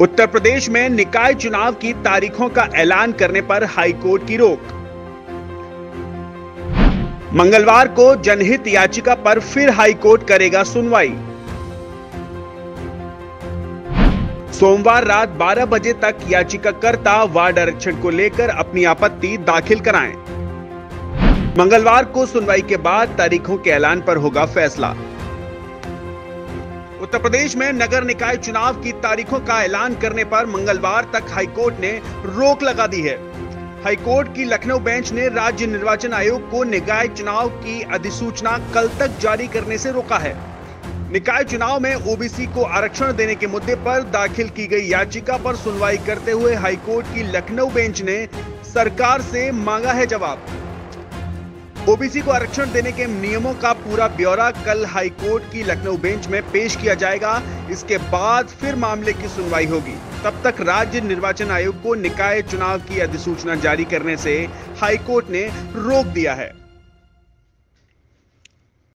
उत्तर प्रदेश में निकाय चुनाव की तारीखों का ऐलान करने पर हाईकोर्ट की रोक। मंगलवार को जनहित याचिका पर फिर हाईकोर्ट करेगा सुनवाई। सोमवार रात 12 बजे तक याचिकाकर्ता वार्ड आरक्षण को लेकर अपनी आपत्ति दाखिल कराएँ। मंगलवार को सुनवाई के बाद तारीखों के ऐलान पर होगा फैसला। उत्तर प्रदेश में नगर निकाय चुनाव की तारीखों का ऐलान करने पर मंगलवार तक हाईकोर्ट ने रोक लगा दी है। हाईकोर्ट की लखनऊ बेंच ने राज्य निर्वाचन आयोग को निकाय चुनाव की अधिसूचना कल तक जारी करने से रोका है। निकाय चुनाव में ओबीसी को आरक्षण देने के मुद्दे पर दाखिल की गई याचिका पर सुनवाई करते हुए हाईकोर्ट की लखनऊ बेंच ने सरकार से मांगा है जवाब। ओबीसी को आरक्षण देने के नियमों का पूरा ब्यौरा कल हाईकोर्ट की लखनऊ बेंच में पेश किया जाएगा। इसके बाद फिर मामले की सुनवाई होगी। तब तक राज्य निर्वाचन आयोग को निकाय चुनाव की अधिसूचना जारी करने से हाईकोर्ट ने रोक दिया है।